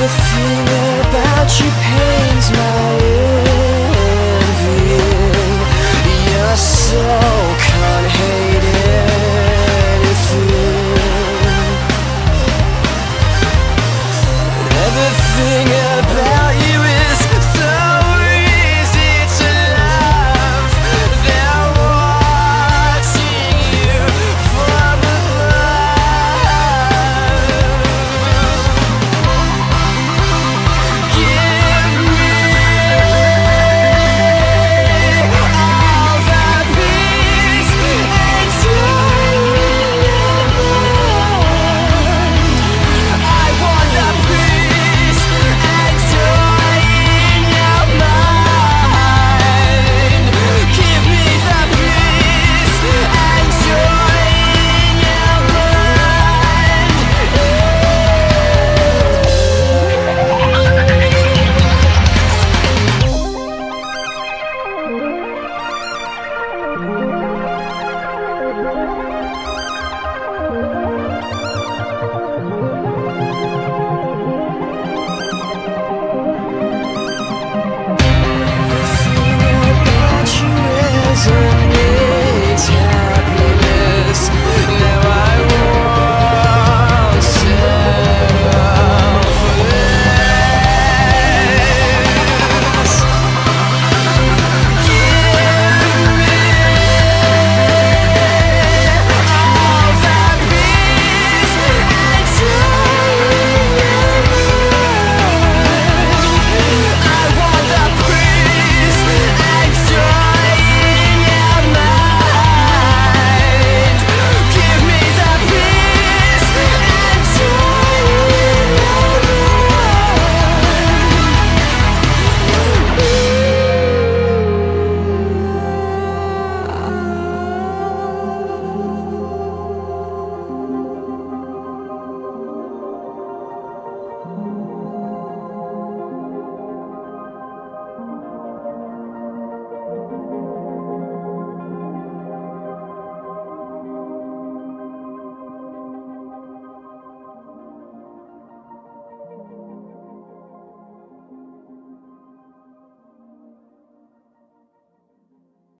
Everything about you pains my